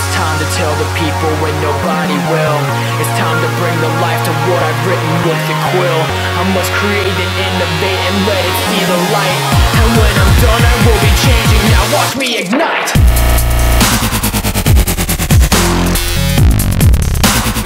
It's time to tell the people when nobody will It's time to bring the life to what I've written with the quill I must create and innovate and let it see the light And when I'm done I will be changing, now watch me ignite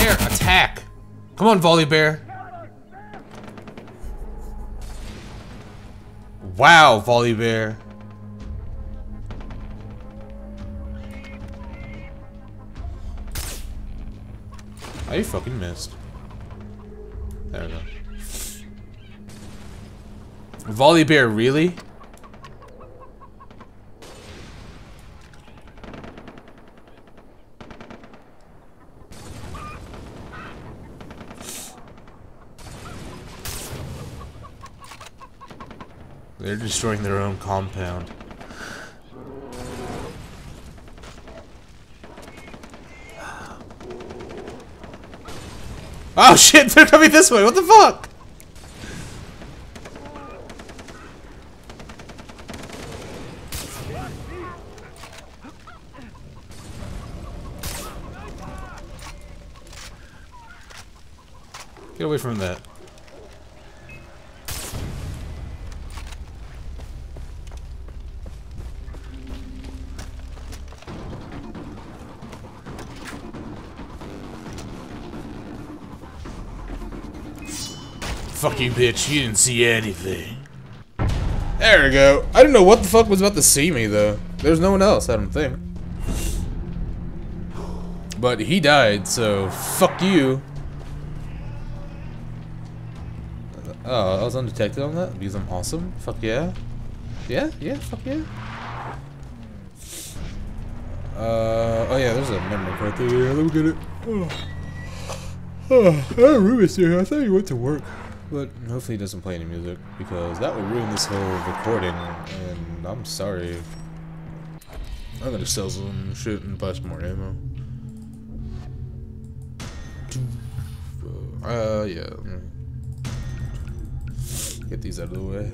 Bear, attack! Come on, Volley Bear. Wow, Volley Bear. You fucking missed. There we go. Volley Bear, really? They're destroying their own compound. Oh shit, they're coming this way, what the fuck? Get away from that. Fuck you, bitch. You didn't see anything. There we go. I didn't know what the fuck was about to see me, though. There's no one else, I don't think. But he died, so fuck you. Oh, I was undetected on that because I'm awesome. Fuck yeah. Yeah, yeah, fuck yeah. Uh, oh yeah, there's a memory card there. Yeah, let me get it. Oh, oh Ruben's here. I thought you went to work. But hopefully he doesn't play any music, because that would ruin this whole recording, and I'm sorry. I'm gonna sell some shit and buy some more ammo. Uh, yeah. Get these out of the way.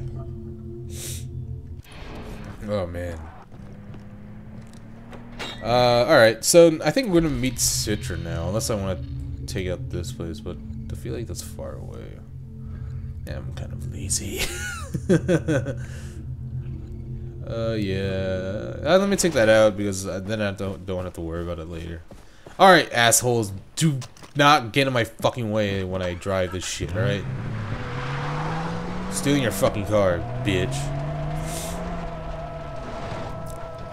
Oh, man. Uh, alright, so I think we're gonna meet Citra now, unless I want to take out this place, but I feel like that's far away. I'm kind of lazy. uh, yeah. Uh, let me take that out because then I don't don't have to worry about it later. All right, assholes, do not get in my fucking way when I drive this shit. All right. Stealing your fucking car, bitch.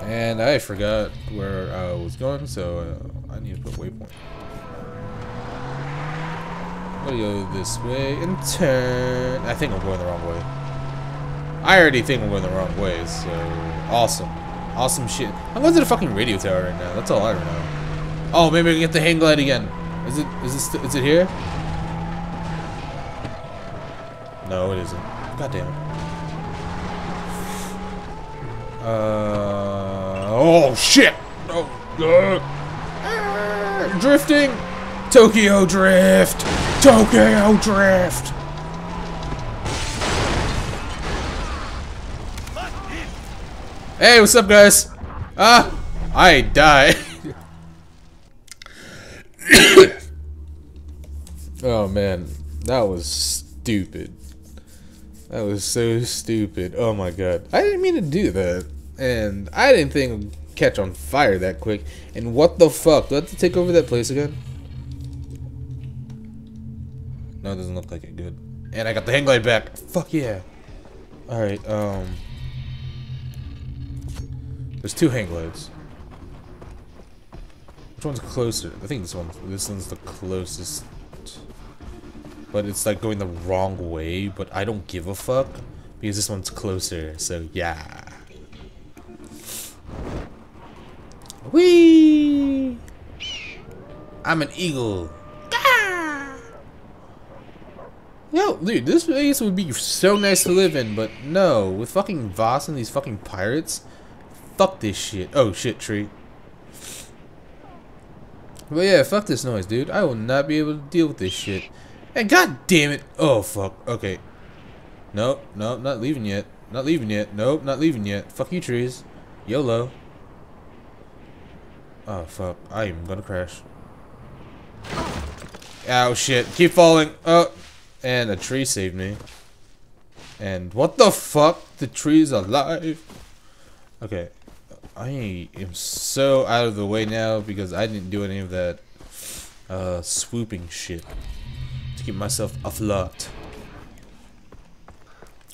And I forgot where I was going, so uh, I need to put waypoint. Gonna go this way and turn. I think I'm going the wrong way. I already think I'm going the wrong way, so awesome. Awesome shit. I'm going to the fucking radio tower right now. That's all I know. Oh, maybe I can get the hang glide again. Is it? Is this? Is it here? No, it isn't. God damn it. Uh. Oh shit! Oh. Uh, drifting. Tokyo drift. Tokyo drift. Hey, what's up, guys? Ah, I died. oh man, that was stupid. That was so stupid. Oh my god. I didn't mean to do that. And I didn't think would catch on fire that quick. And what the fuck? Do I have to take over that place again? No, it doesn't look like it. Good. And I got the hang glide back. Fuck yeah. Alright, um... There's two hang glides. Which one's closer? I think this one. This one's the closest. But it's like going the wrong way, but I don't give a fuck. Because this one's closer, so yeah. Whee! I'm an eagle. Yo, dude, this place would be so nice to live in, but no, with fucking Vaas and these fucking pirates, fuck this shit. Oh shit, tree. But yeah, fuck this noise, dude. I will not be able to deal with this shit. And god damn it. Oh fuck. Okay. Nope, nope, not leaving yet. Not leaving yet. Nope, not leaving yet. Fuck you, trees. YOLO. Oh, fuck. I am gonna crash. Oh, shit. Keep falling. Oh. And a tree saved me. And what the fuck? The tree's alive. Okay. I am so out of the way now because I didn't do any of that uh, swooping shit to keep myself afloat.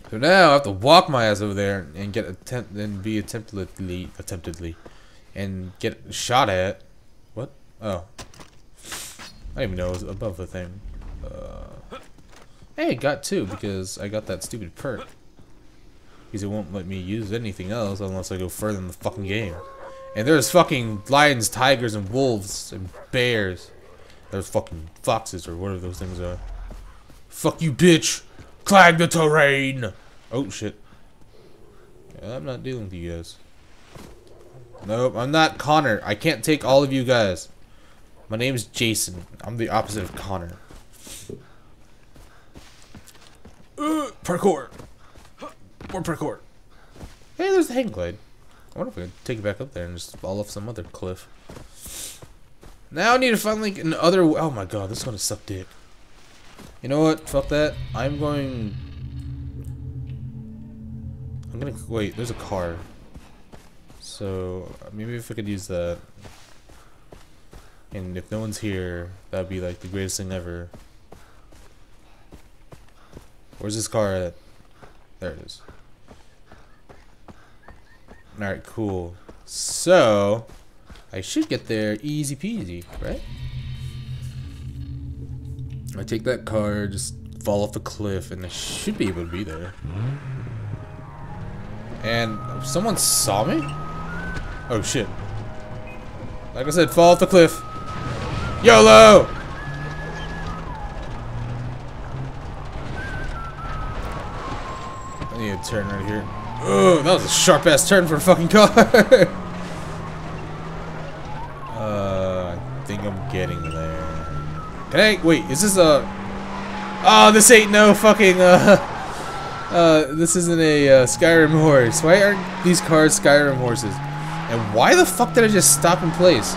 So now I have to walk my ass over there and get attempt and be attemptedly attemptedly and get shot at. What? Oh. I didn't even know it was above the thing. Uh, hey, got two because I got that stupid perk. Because it won't let me use anything else unless I go further in the fucking game. And there's fucking lions, tigers, and wolves, and bears. There's fucking foxes, or whatever those things are. Fuck you, bitch! Clag the terrain! Oh, shit. I'm not dealing with you guys. Nope, I'm not Connor. I can't take all of you guys. My name's Jason. I'm the opposite of Connor. Uh, parkour! More parkour. Hey, there's the hang glide. I wonder if we can take it back up there and just fall off some other cliff. Now I need to find like another. Oh my god, this one is gonna. You know what? Fuck that. I'm going. I'm gonna wait. There's a car. So maybe if I could use that. And if no one's here, that'd be like the greatest thing ever. Where's this car at? There it is. Alright, cool. So, I should get there easy peasy, right? I take that car, just fall off the cliff, and I should be able to be there. And someone saw me? Oh shit. Like I said, fall off the cliff. YOLO! Need a turn right here. Oh, that was a sharp ass turn for a fucking car. uh, I think I'm getting there. Can I wait? Is this a? Oh, this ain't no fucking. Uh, uh, this isn't a uh, Skyrim horse. Why aren't these cars Skyrim horses? And why the fuck did I just stop in place?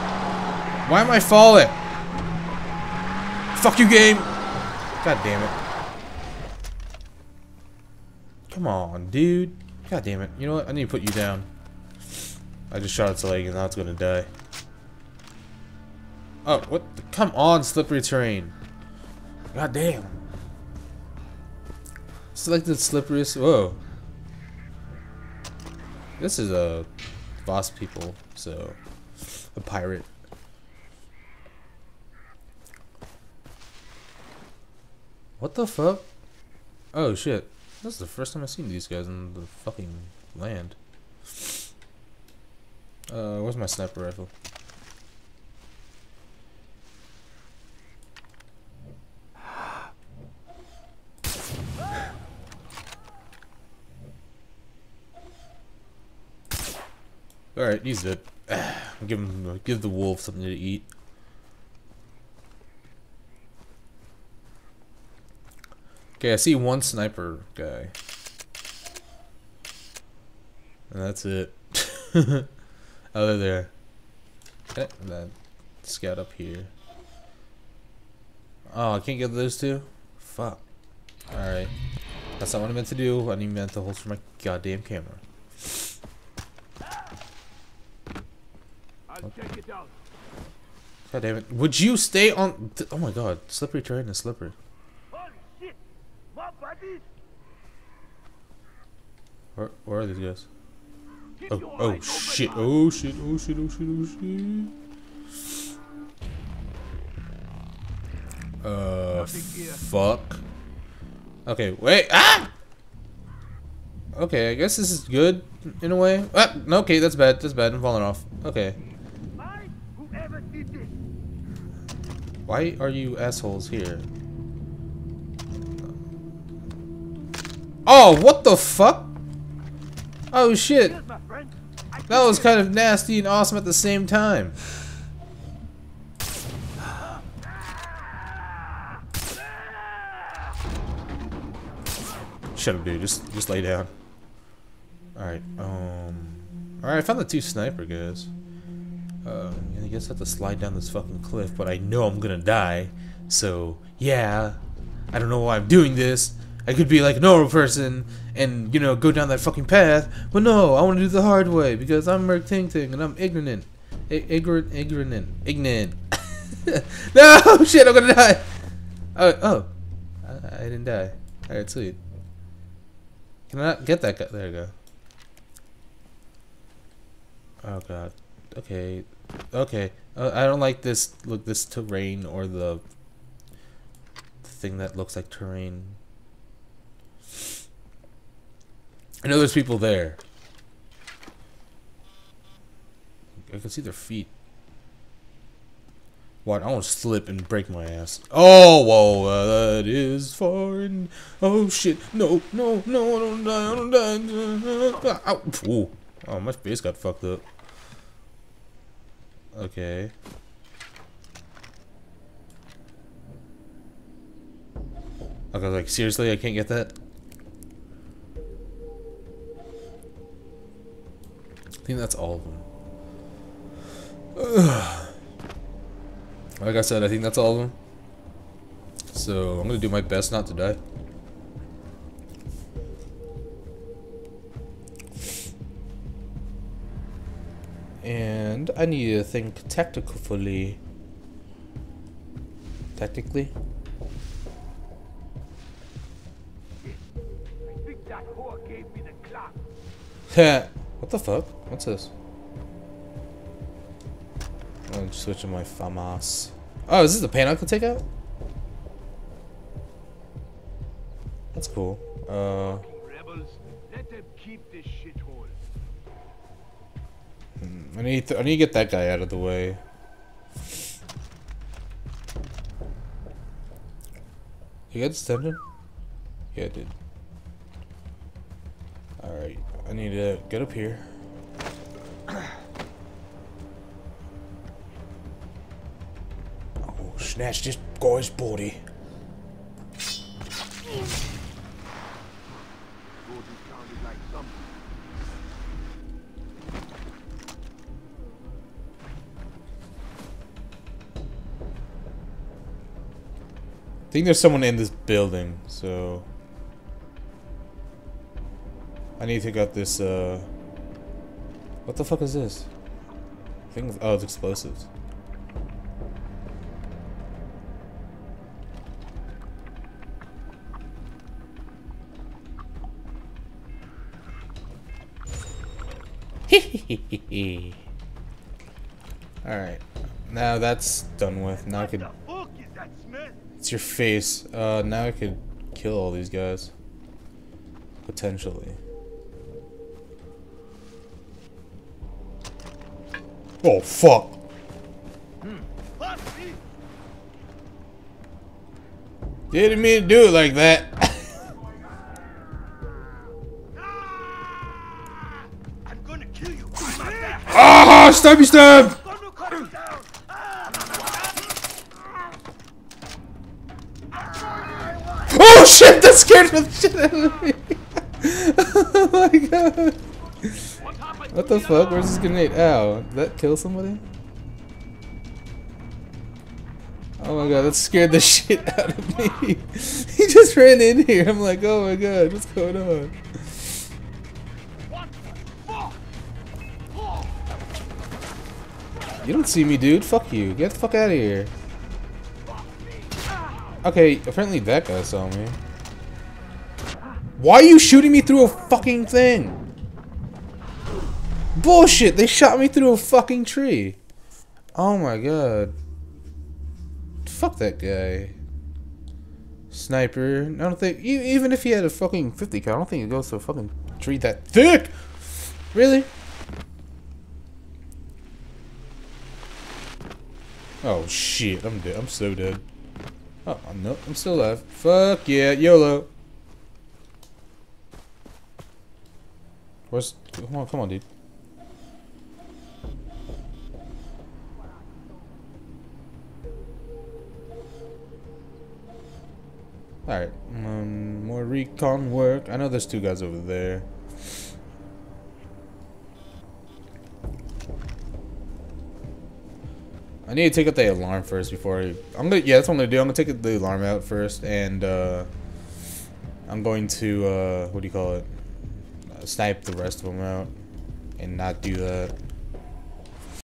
Why am I falling? Fuck you, game. God damn it. Come on, dude. God damn it. You know what? I need to put you down. I just shot its leg and now it's gonna die. Oh, what? The, come on, slippery terrain. God damn. Select the slipperiest. Whoa. This is a boss people, so a pirate. What the fuck? Oh shit. This is the first time I've seen these guys in the fucking land. Uh, where's my sniper rifle? Alright, he's dead. give him, give the wolf something to eat. Okay, I see one sniper guy. And that's it. Oh, Other there. Okay, and then scout up here. Oh, I can't get those two? Fuck. Alright. That's not what I meant to do. I need meant to holster my goddamn camera. God damn it. Would you stay on... oh my god. Slippery terrain is slippery. Where, where are these guys? Oh, oh shit, oh shit, oh shit, oh shit, oh shit. Uh, fuck. Okay, wait, ah! Okay, I guess this is good, in a way. Ah, okay, that's bad, that's bad, I'm falling off. Okay. Why are you assholes here? Oh, what the fuck? Oh shit. That was kind of nasty and awesome at the same time. Shut up, dude. Just, just lay down. Alright, um... Alright, I found the two sniper guys. Um, I guess I have to slide down this fucking cliff, but I know I'm gonna die. So, yeah. I don't know why I'm doing this. I could be like a normal person and, you know, go down that fucking path. But no, I want to do the hard way because I'm Merc Ting Ting and I'm ignorant. Ignorant, ignorant, ignorant. no, shit, I'm gonna die. Oh, oh. I, I didn't die. Alright, sweet. Can I not get that guy? There you go. Oh god. Okay. Okay. Uh, I don't like this. Look, this terrain or the thing that looks like terrain. I know there's people there. I can see their feet. What? I want to slip and break my ass. Oh, whoa, uh, that is foreign. Oh shit! No, no, no! I don't die! I don't die! Ow. Ooh. Oh, my face got fucked up. Okay. Okay, like seriously, I can't get that. I think that's all of them. like I said, I think that's all of them. So I'm gonna do my best not to die. And I need to think tactically. Tactically? what the fuck? What's this? I'm switching my FAMAS. Oh, is this the paint I can take out? That's cool. Uh. Hmm, I need I need to get that guy out of the way. You got extended? Yeah, I did. Alright, I need to get up here. Oh, snatch this guy's body. I think there's someone in this building, so... I need to get this, uh... What the fuck is this? Things. Oh, it's explosives. Alright. Now that's done with. Now I could... It's your face. Uh, now I could kill all these guys. Potentially. Oh, fuck. Didn't mean to do it like that. Ah, stabby stab! Oh shit, that scared the shit out of me! oh my god! What the fuck? Where's this grenade? Ow, did that kill somebody? Oh my god, that scared the shit out of me. he just ran in here. I'm like, oh my god, what's going on? You don't see me, dude. Fuck you. Get the fuck out of here. Okay, apparently that guy saw me. Why are you shooting me through a fucking thing? Bullshit! They shot me through a fucking tree. Oh my god. Fuck that guy. Sniper. I don't think... Even if he had a fucking 50 cal, I don't think he goes to a fucking tree that thick! Really? Oh shit, I'm dead. I'm so dead. Oh, not. I'm still alive. Fuck yeah, YOLO. Where's? Come on, come on, dude. Alright, um, more recon work. I know there's two guys over there. I need to take out the alarm first before I. I'm gonna. Yeah, that's what I'm gonna do. I'm gonna take the alarm out first, and uh, I'm going to uh, what do you call it? Uh, snipe the rest of them out, and not do that.